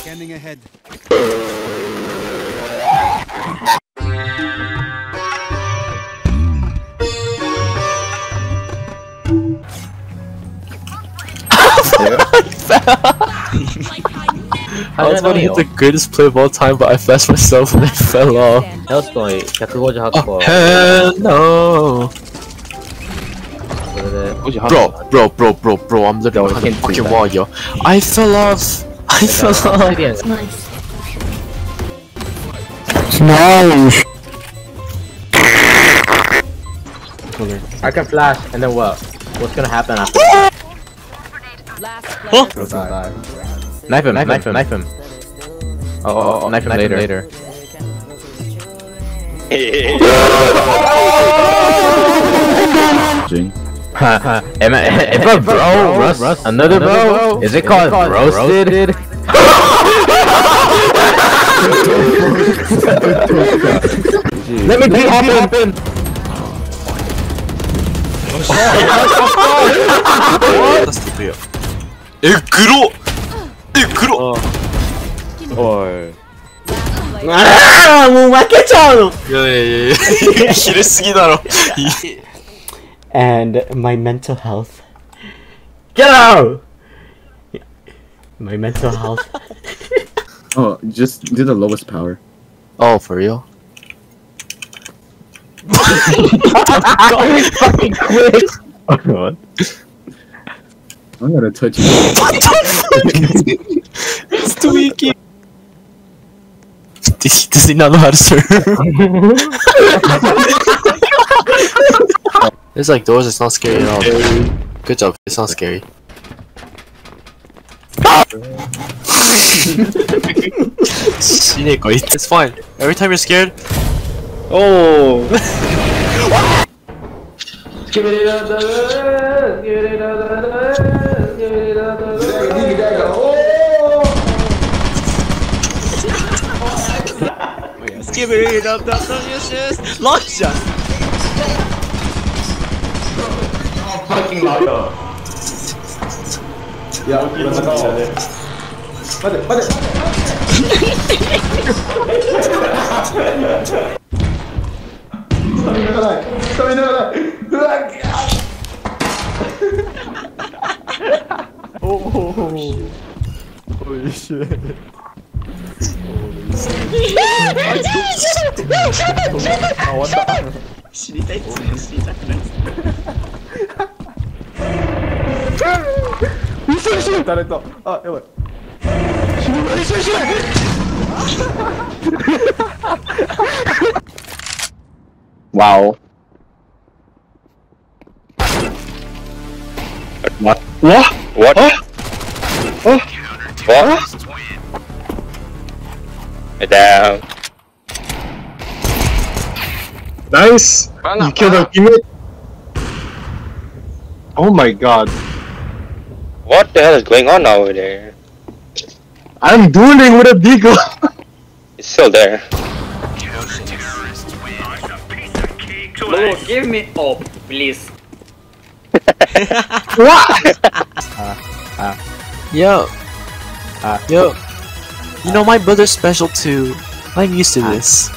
Scanning ahead. I was gonna hit the greatest play of all time, but I flashed myself and I fell off. 헤어스톤이 150 하고 Hell no. 그래 Bro, bro, bro, bro, bro, I'm literally Yo, on the can't fucking do wall, yo. I fell off. I fell off. Nice. I can flash and then what? What's gonna happen after? Last player. Knife him, knife him, knife him. Oh, oh, oh knife him later. later. Am I, if a bro, Rust, another bro, is it called roasted? Let me be happen. That's the player. 에 그로. 에 그로. 아, 뭐 맞겠죠? 야야야. 길을 쓰기 다로. and my mental health. Get out! My mental health. Oh, just do the lowest power. Oh, for real? fucking quit. Oh god. I'm gonna touch you. It's tweaking. Does he, does he not know how to serve? There's like doors, it's not scary at all. Good job, it's not scary. it's fine. Every time you're scared, Oh! give it up, that's not your shit. Launch shot. fucking liar. Yeah, I'm gonna go. Wait, wait, wait. スタミナいスいおいしいいしいあ終わった知りたいっつ知りたいっす Ah, wow. What? What? What? Oh? What? Down. Nice! You killed a teammate? Oh my god. What the hell is going on over there? I'm dueling with a beagle! It's still there. No, give me up, please. What? Yo. Yo. You know, my brother's special too. I'm used to this.